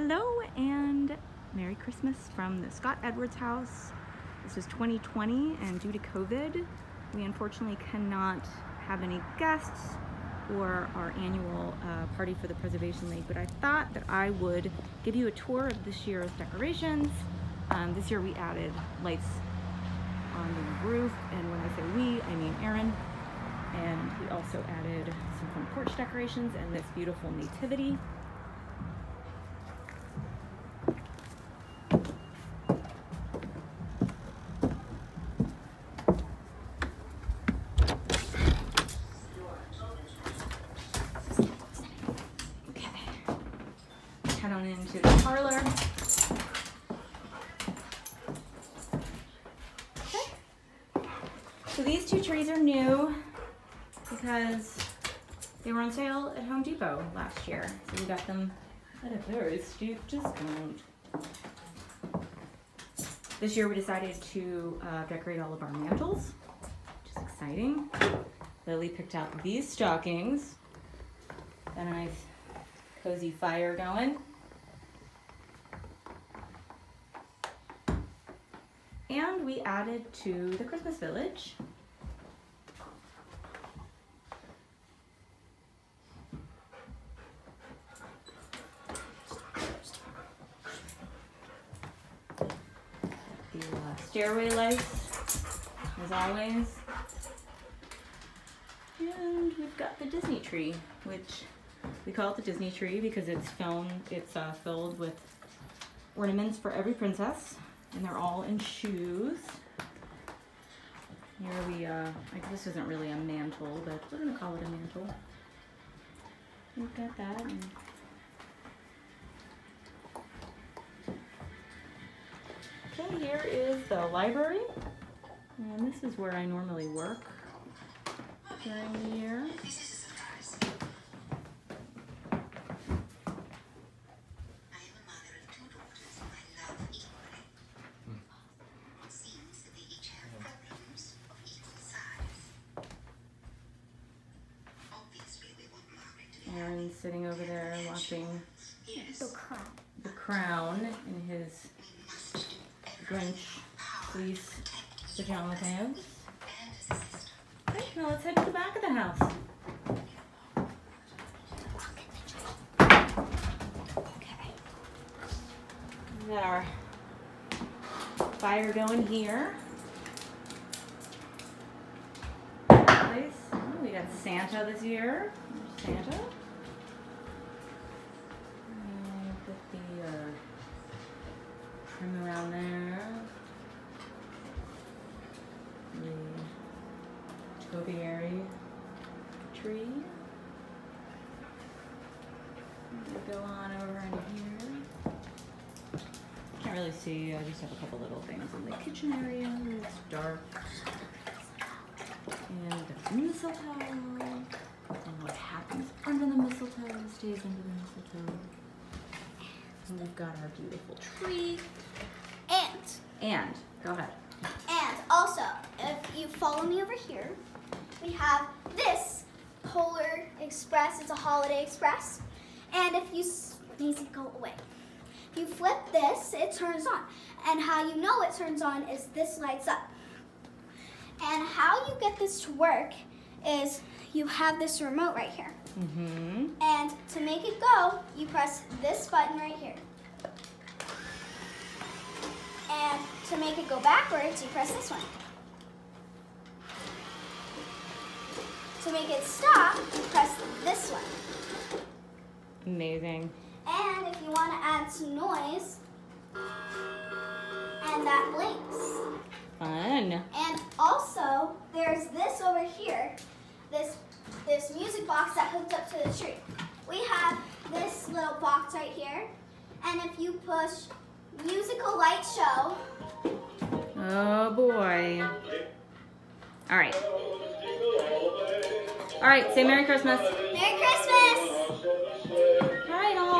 Hello and Merry Christmas from the Scott Edwards house. This is 2020 and due to COVID, we unfortunately cannot have any guests or our annual uh, party for the Preservation League, but I thought that I would give you a tour of this year's decorations. Um, this year we added lights on the roof, and when I say we, I mean Aaron. And we also added some front porch decorations and this beautiful nativity. Head on into the parlor. Okay. So these two trees are new because they were on sale at Home Depot last year. So we got them at a very steep discount. This year we decided to uh, decorate all of our mantles, which is exciting. Lily picked out these stockings. Got a nice cozy fire going. And we added to the Christmas village. The uh, stairway lights, as always. And we've got the Disney tree, which we call it the Disney tree because it's filled, it's uh, filled with ornaments for every princess and they're all in shoes. Here we, uh, I guess this isn't really a mantle, but we're gonna call it a mantle. We've got that. And okay, here is the library. And this is where I normally work during the year. Aaron's sitting over there watching The crown. The Crown in his Grinch fleece pajama pants. Okay, now let's head to the back of the house. Okay. We got our fire going here. Nice. Oh, we got Santa this year. Santa. And put the uh, trim around there. The topiary tree. Go on over into here. Can't really see. I just have a couple little things in the kitchen area. It's dark. And the mistletoe. What happens under the mistletoe stays under the mistletoe. And we've got our beautiful tree. And And go ahead. and also, if you follow me over here, we have this Polar Express. It's a Holiday Express. And if you to go away. If you flip this, it turns on. And how you know it turns on is this lights up. And how you get this to work is you have this remote right here. Mm-hmm. And to make it go, you press this button right here. And to make it go backwards, you press this one. To make it stop, you press this one. Amazing. And if you want to add some noise, and that blinks. Fun. And also, there's this over here, this this music box that hooked up to the tree. We have this little box right here, and if you push musical light show, Oh boy. All right. All right. Say Merry Christmas. Merry Christmas! All right, all.